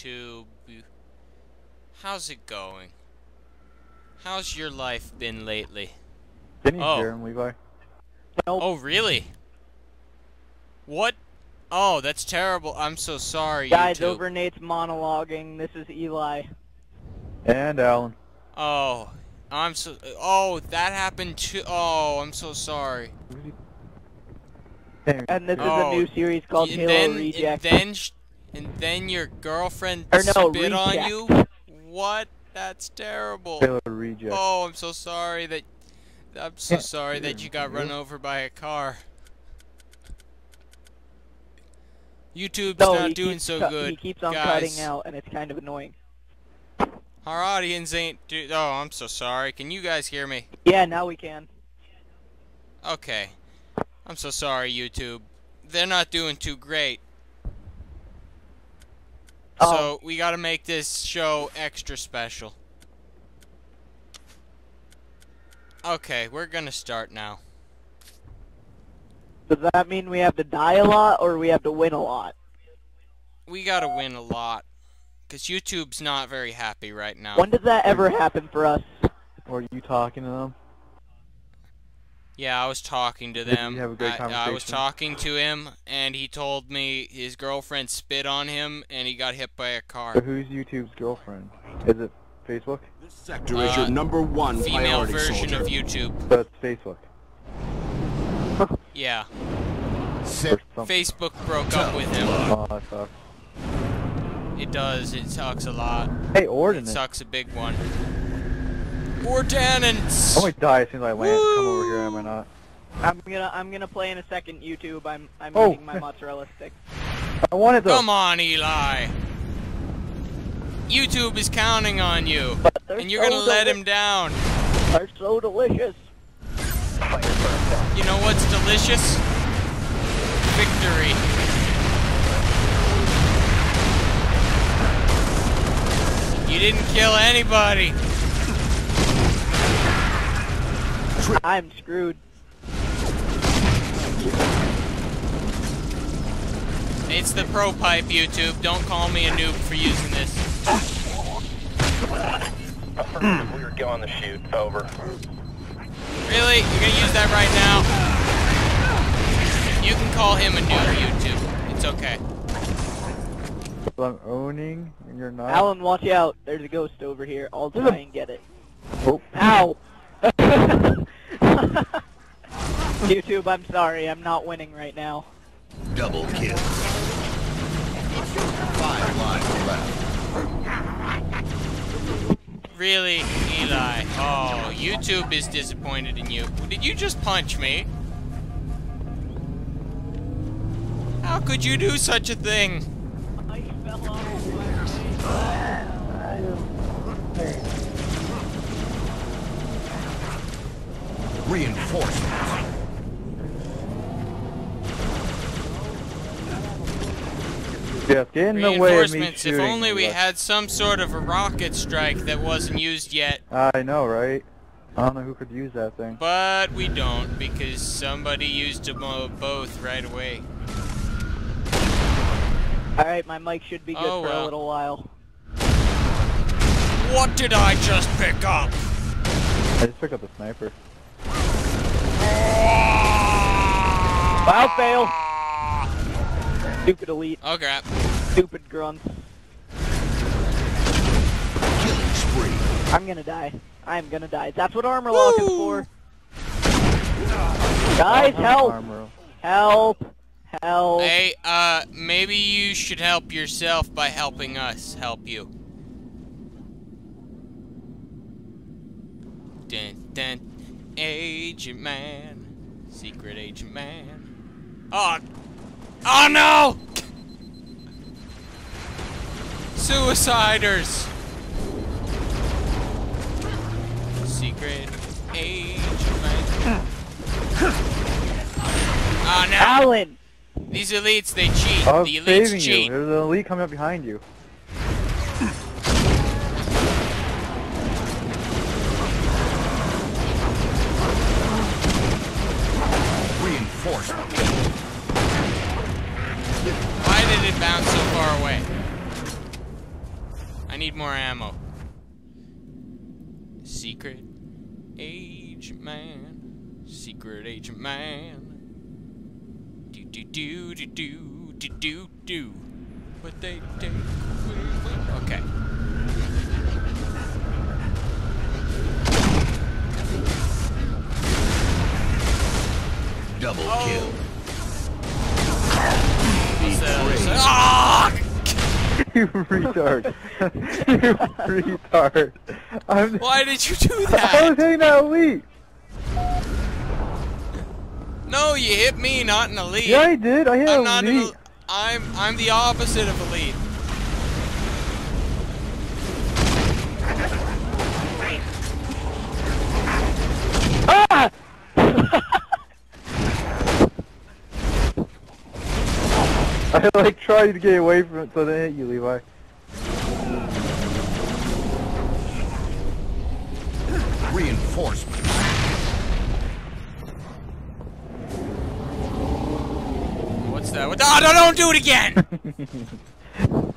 YouTube. How's it going? How's your life been lately? Didn't you Oh. hear him, Levi? Oh, really? What? Oh, that's terrible. I'm so sorry, Guys, YouTube. over Nate's monologuing. This is Eli. And Alan. Oh, I'm so. Oh, that happened too. Oh, I'm so sorry. And this is Oh, a new series called and Halo then, Reject. And then, sh- and then your girlfriend Or no, spit on you. What? That's terrible. Reject. Oh, I'm so sorry that. I'm so sorry that you got run over by a car. YouTube's no, not doing so good. He keeps on guys. cutting out, and it's kind of annoying. Our audience ain't do. Oh, I'm so sorry. Can you guys hear me? Yeah, now we can. Okay. I'm so sorry, YouTube. They're not doing too great. Oh. So we gotta make this show extra special. Okay, we're gonna start now. Does that mean we have to die a lot, or we have to win a lot? We gotta win a lot. Cause YouTube's not very happy right now. When does that ever happen for us? Were you talking to them? Yeah, I was talking to Did you them. have a great I, I was talking to him, and he told me his girlfriend spit on him, and he got hit by a car. So who's YouTube's girlfriend? Is it Facebook? This sector is your Uh, number one Female priority, version soldier. of YouTube. So it's Facebook. Yeah. Facebook broke up with him. Oh, that sucks. It does. It sucks a lot. Hey, It sucks a big one. Ordnance! I'm gonna die as soon as I land. Come over here, am I not? I'm gonna I'm gonna play in a second. YouTube. I'm I'm Oh. eating my mozzarella sticks. I wanted to. Come on, Eli. YouTube is counting on you, and you're so gonna let him down. They're so delicious. You know what's delicious? Victory. You didn't kill anybody. I'm screwed. It's the pro pipe, YouTube. Don't call me a noob for using this. we were going to shoot. Over. Really? You're gonna use that right now? You can call him a noob, YouTube. It's okay. So I'm owning, and you're not. Alan, watch out. There's a ghost over here. I'll try and get it. Oh. Ow! YouTube, I'm sorry. I'm not winning right now. Double kill. Five lives left. Really, Eli? Oh, YouTube is disappointed in you. Did you just punch me? How could you do such a thing? I fell off. Reinforcements. Yes, get in the way of me Reinforcements. If shooting. only we Levi. had some sort of a rocket strike that wasn't used yet. I know, right? I don't know who could use that thing. But we don't because somebody used them uh, both right away. Alright, my mic should be good Oh, for well. a little while. What did I just pick up? I just picked up a sniper. Wow, fail. Stupid elite. Oh crap. Stupid grunts. Killing spree. I'm gonna die. I'm gonna die. That's what armor lock is for. Guys, help! Armor. Help! Help! Hey, uh, maybe you should help yourself by helping us help you. Dun dun. Agent Man. Secret Agent Man. Oh. Oh no! Suiciders! Secret Agent Man. Oh no! Alan! These elites, they cheat. I was the elites saving cheat. you. There's an elite coming up behind you. Reinforcement. Why did it bounce so far away? Need more ammo. Secret agent man. Secret agent man. Do do do do do do do do. But they take away. Okay. Double Oh. kill. You retard. you retard. I'm, Why did you do that? I was hitting that elite. No, you hit me, not an elite. Yeah, I did. I hit I'm not an. elite. I'm I'm the opposite of elite. I like tried to get away from it so they hit you, Levi. Reinforcement. What's that? What? Oh, no, don't do it again!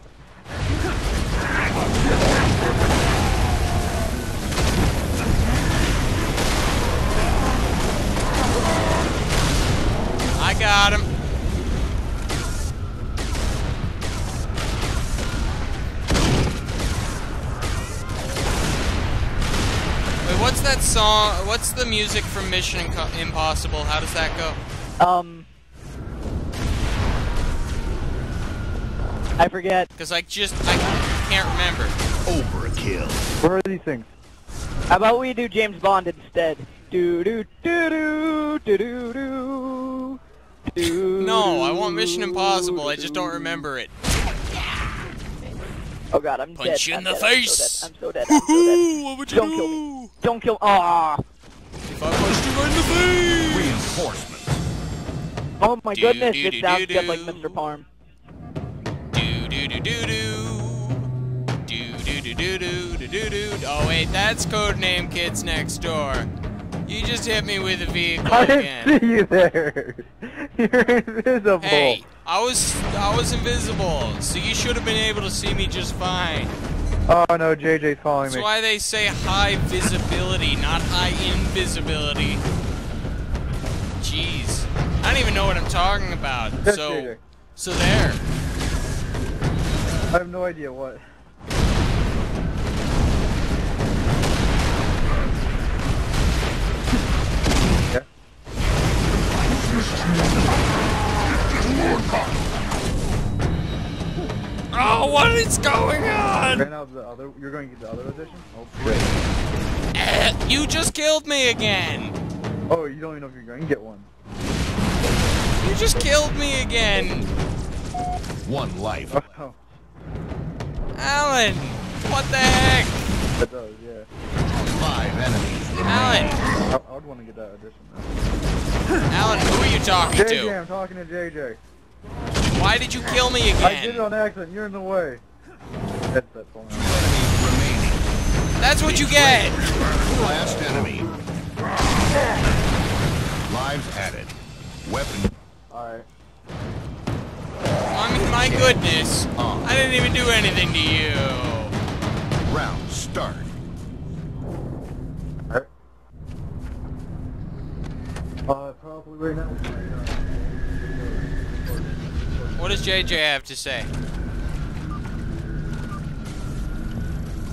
I got him. Song? What's the music from Mission Impossible? How does that go? Um. I forget. Because I just I can't remember. Overkill. Where are these things? How about we do James Bond instead? Do do do do do do do. Do, No, I want Mission Impossible. I just don't remember it. Oh god, I'm dead. Punch you in I'm the dead, face. I'm so dead. I'm so dead. I'm so dead. Woohoo! What would you Don't do? kill me. Don't kill. Ah! If I punched you right in the face. Reinforcement. Oh my Do, goodness, do, it do, sounds do, just like do. Mr. Parm. Do do do do do. Do do do do do do do do. Oh wait, that's codename Kids Next Door. You just hit me with a vehicle I again. didn't see you there. You're invisible. Hey, I was I was invisible, so you should have been able to see me just fine. Oh no, JJ's calling That's me. why they say high visibility, not high invisibility. Jeez. I don't even know what I'm talking about. Yes, So, JJ. so there. I have no idea what. Oh, what is going on? Ran out the other. You're going to get the other edition? Oh, great. Eh, you just killed me again. Oh, you don't even know if you're going to get one. You just killed me again. One life. Oh, Alan, what the heck? that does, yeah. Five enemies. Alan, I, I would want to get that edition. Alan, who are you talking JJ, to? I'm talking to JJ. Why did you kill me again? I did it on accident. You're in the way. That's that phone. That's what you get. Last enemy. Lives added. Weapon Alright. I mean, my goodness. I didn't even do anything to you. Round start. Uh, probably right now. What does JJ have to say? Dun, dun, dun, dun, dun, dun, dun, dun. Dun, dun, dun, dun, dun,